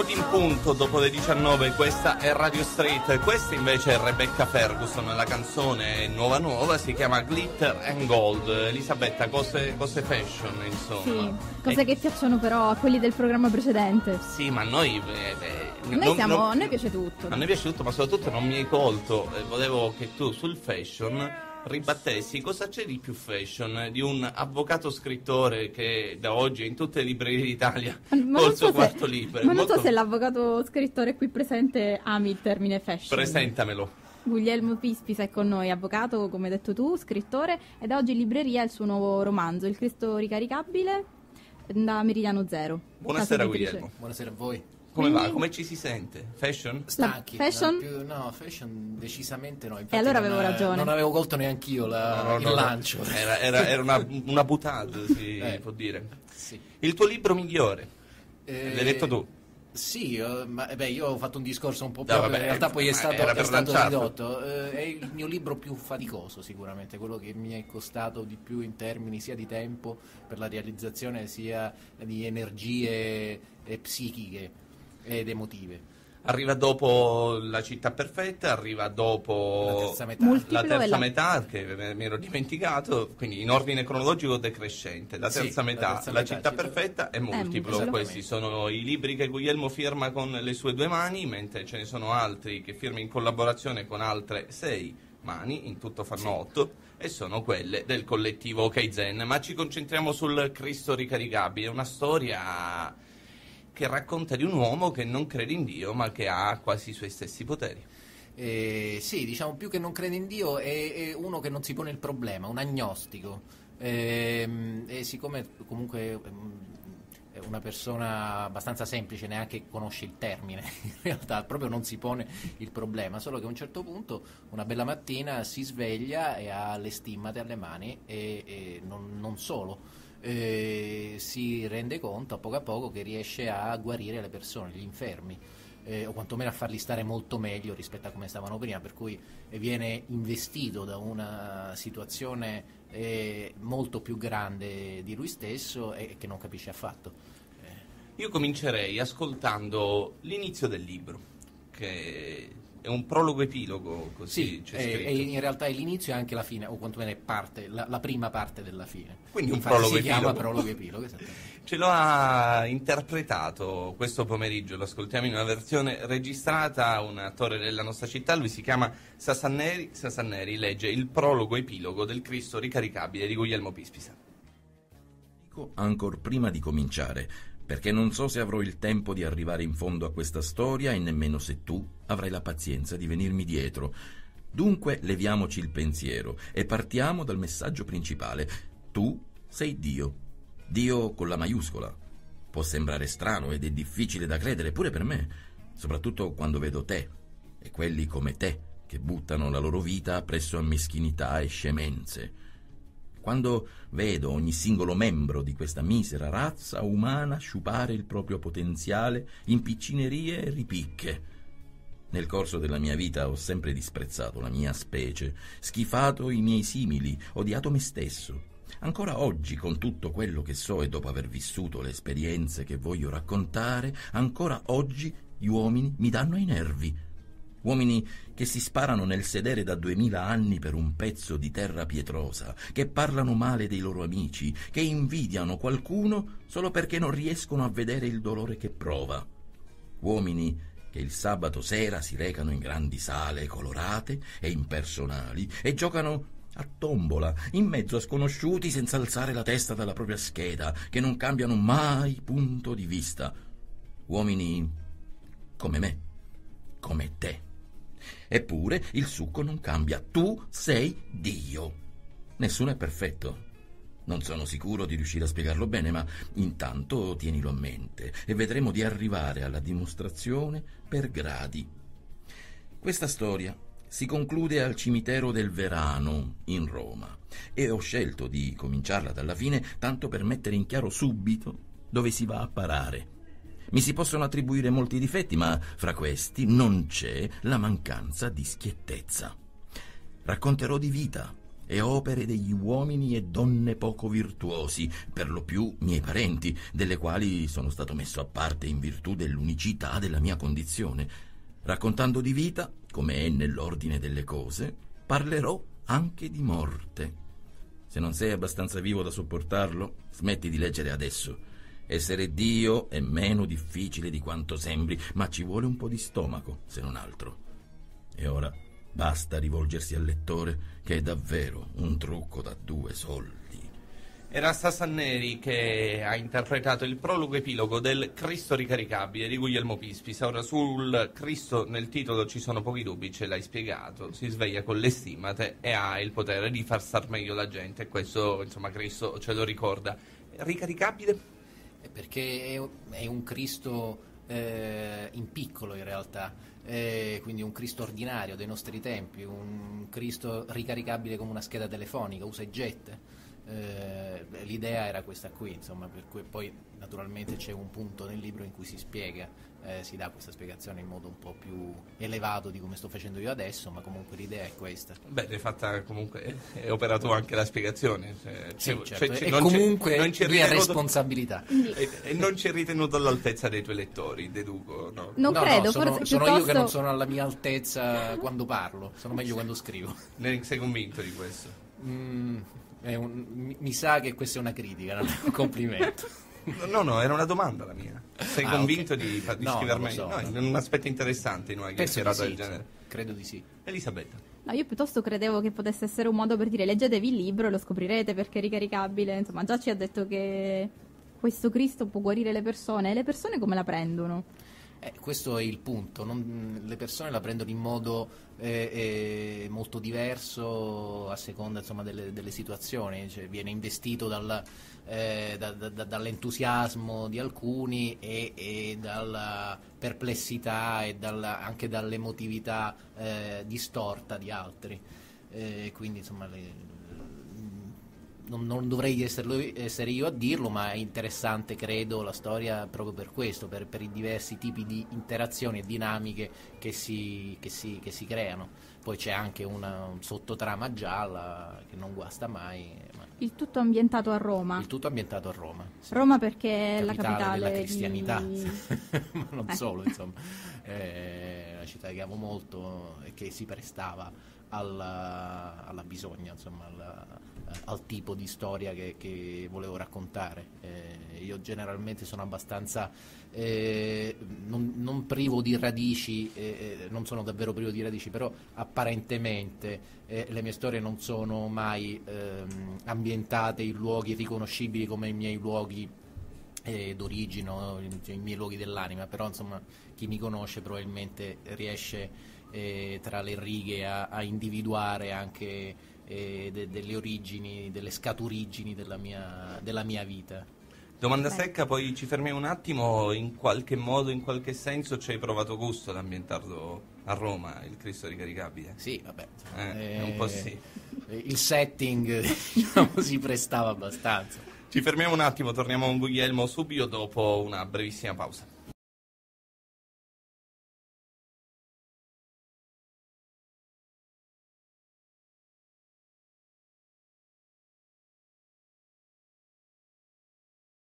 38 minuti in punto dopo le 19, questa è Radio Street, questa invece è Rebecca Ferguson, la canzone nuova nuova si chiama Glitter and Gold. Elisabetta, cose, cose fashion insomma. Sì, cose e... che piacciono però a quelli del programma precedente. Sì, ma noi... Eh, eh, noi siamo, non, a noi piace tutto. A noi piace tutto, ma soprattutto non mi hai colto, eh, volevo che tu sul fashion ribattessi, cosa c'è di più fashion di un avvocato scrittore che da oggi è in tutte le librerie d'Italia ma col suo so quarto se, libro? Ma non molto... so se l'avvocato scrittore qui presente ami il termine fashion. Presentamelo. Guglielmo Pispisa è con noi, avvocato, come hai detto tu, scrittore, e da oggi in libreria il suo nuovo romanzo, Il Cristo ricaricabile, da Meridiano Zero. Buonasera Guglielmo. Buonasera a voi. Come va? Come ci si sente? Fashion? Stanchi. Fashion? No, più, no, fashion decisamente no. Infatti e allora avevo non, ragione. Non avevo colto neanche io la, no, no, il lancio. Era, era, era una, una butade, si eh, può dire. Sì. Il tuo libro migliore? Eh, L'hai detto tu? Sì, uh, ma beh, io ho fatto un discorso un po' più, no, in realtà poi è stato, è stato ridotto. Uh, è il mio libro più faticoso sicuramente, quello che mi è costato di più in termini sia di tempo per la realizzazione sia di energie eh, psichiche ed emotive. Arriva dopo La città perfetta, arriva dopo la terza metà, la terza metà che mi ero dimenticato, quindi in ordine cronologico decrescente. La terza sì, metà, la, terza la metà, città perfetta e multiplo. Questi sono i libri che Guglielmo firma con le sue due mani, mentre ce ne sono altri che firma in collaborazione con altre sei mani, in tutto fanno sì. otto, e sono quelle del collettivo Kaizen. Ma ci concentriamo sul Cristo ricaricabile, una storia che racconta di un uomo che non crede in Dio ma che ha quasi i suoi stessi poteri. Eh, sì, diciamo più che non crede in Dio è, è uno che non si pone il problema, un agnostico. Eh, e siccome comunque ehm, è una persona abbastanza semplice, neanche conosce il termine, in realtà proprio non si pone il problema, solo che a un certo punto, una bella mattina, si sveglia e ha le stimmate alle mani e, e non, non solo eh, si rende conto a poco a poco che riesce a guarire le persone, gli infermi. Eh, o quantomeno a farli stare molto meglio rispetto a come stavano prima, per cui viene investito da una situazione eh, molto più grande di lui stesso e che non capisce affatto. Io comincerei ascoltando l'inizio del libro, che è un prologo epilogo, così sì, è, è in realtà è l'inizio e anche la fine, o quantomeno è parte, la, la prima parte della fine. Quindi un prologo si epilogo. chiama prologo epilogo, Ce lo ha interpretato questo pomeriggio, lo ascoltiamo in una versione registrata, un attore della nostra città, lui si chiama Sassanneri, Sassanneri legge il prologo epilogo del Cristo ricaricabile di Guglielmo Pispisa. Dico ancora prima di cominciare, perché non so se avrò il tempo di arrivare in fondo a questa storia e nemmeno se tu avrai la pazienza di venirmi dietro. Dunque leviamoci il pensiero e partiamo dal messaggio principale. Tu sei Dio. Dio con la maiuscola. Può sembrare strano ed è difficile da credere pure per me, soprattutto quando vedo te e quelli come te che buttano la loro vita presso a meschinità e scemenze quando vedo ogni singolo membro di questa misera razza umana sciupare il proprio potenziale in piccinerie e ripicche. Nel corso della mia vita ho sempre disprezzato la mia specie, schifato i miei simili, odiato me stesso. Ancora oggi, con tutto quello che so e dopo aver vissuto le esperienze che voglio raccontare, ancora oggi gli uomini mi danno ai nervi Uomini che si sparano nel sedere da duemila anni per un pezzo di terra pietrosa, che parlano male dei loro amici, che invidiano qualcuno solo perché non riescono a vedere il dolore che prova. Uomini che il sabato sera si recano in grandi sale colorate e impersonali e giocano a tombola, in mezzo a sconosciuti senza alzare la testa dalla propria scheda, che non cambiano mai punto di vista. Uomini come me, come te. Eppure il succo non cambia. Tu sei Dio. Nessuno è perfetto. Non sono sicuro di riuscire a spiegarlo bene, ma intanto tienilo a mente e vedremo di arrivare alla dimostrazione per gradi. Questa storia si conclude al cimitero del Verano, in Roma, e ho scelto di cominciarla dalla fine tanto per mettere in chiaro subito dove si va a parare. Mi si possono attribuire molti difetti, ma fra questi non c'è la mancanza di schiettezza. Racconterò di vita e opere degli uomini e donne poco virtuosi, per lo più miei parenti, delle quali sono stato messo a parte in virtù dell'unicità della mia condizione. Raccontando di vita, come è nell'ordine delle cose, parlerò anche di morte. Se non sei abbastanza vivo da sopportarlo, smetti di leggere adesso. Essere Dio è meno difficile di quanto sembri, ma ci vuole un po' di stomaco, se non altro. E ora basta rivolgersi al lettore, che è davvero un trucco da due soldi. Era Sassanneri che ha interpretato il prologo epilogo del Cristo ricaricabile di Guglielmo Pispis. Ora sul Cristo nel titolo ci sono pochi dubbi, ce l'hai spiegato. Si sveglia con le stimate e ha il potere di far star meglio la gente. Questo, insomma, Cristo ce lo ricorda. Ricaricabile? Perché è, un Cristo eh, in piccolo in realtà, eh, quindi un Cristo ordinario dei nostri tempi, un Cristo ricaricabile come una scheda telefonica, usa e getta. Eh, l'idea era questa qui, insomma, per cui poi naturalmente c'è un punto nel libro in cui si spiega eh, si dà questa spiegazione in modo un po' più elevato di come sto facendo io adesso, ma comunque l'idea è questa. Beh, è fatta comunque, è operato anche la spiegazione. Cioè, sì, c'è, certo. c'è, e non comunque non c'è mia responsabilità. E, e, non ci è ritenuto all'altezza dei tuoi lettori, deduco, no? Non no, credo, no, sono, forse sono piuttosto... io che non sono alla mia altezza quando parlo, sono meglio quando scrivo. Ne sei convinto di questo? Mm, un, mi, sa che questa è una critica, non è un complimento. No, no, era una domanda la mia. Sei ah, convinto okay. di, di no, scrivermi? So, no, è un aspetto interessante in una chiacchierata sì, del genere. Credo di sì. Elisabetta. No, io piuttosto credevo che potesse essere un modo per dire leggetevi il libro e lo scoprirete perché è ricaricabile. Insomma, già ci ha detto che questo Cristo può guarire le persone. E le persone come la prendono? Eh, questo è il punto, non, le persone la prendono in modo eh, eh, molto diverso a seconda insomma, delle, delle, situazioni, cioè, viene investito dal, eh, da, da, dall'entusiasmo di alcuni e, e, dalla perplessità e dalla, anche dall'emotività eh, distorta di altri. Eh, quindi insomma le, non, non dovrei esserlo, essere io a dirlo, ma è interessante, credo, la storia proprio per questo, per, per i diversi tipi di interazioni e dinamiche che si, che si, che si creano. Poi c'è anche una un sottotrama gialla che non guasta mai. Il tutto ambientato a Roma. Il tutto ambientato a Roma. Sì. Roma perché è la capitale della cristianità, di... ma non eh. solo, insomma. È una città che amo molto e che si prestava alla, alla bisogna, insomma, alla, al tipo di storia che, che volevo raccontare. Eh, io generalmente sono abbastanza eh, non, non, privo di radici, eh, eh non sono davvero privo di radici, però apparentemente eh, le mie storie non sono mai ehm, ambientate in luoghi riconoscibili come i miei luoghi eh, d'origine, i miei luoghi dell'anima, però insomma chi mi conosce probabilmente riesce tra le righe a, a individuare anche eh, de, delle origini, delle scaturigini della mia, della mia vita. Domanda secca, poi ci fermiamo un attimo, in qualche modo, in qualche senso ci hai provato gusto ad ambientarlo a Roma, il Cristo ricaricabile? Sì, vabbè. Eh, eh, un po' sì. Il setting diciamo, si prestava abbastanza. Ci fermiamo un attimo, torniamo con Guglielmo subito dopo una brevissima pausa.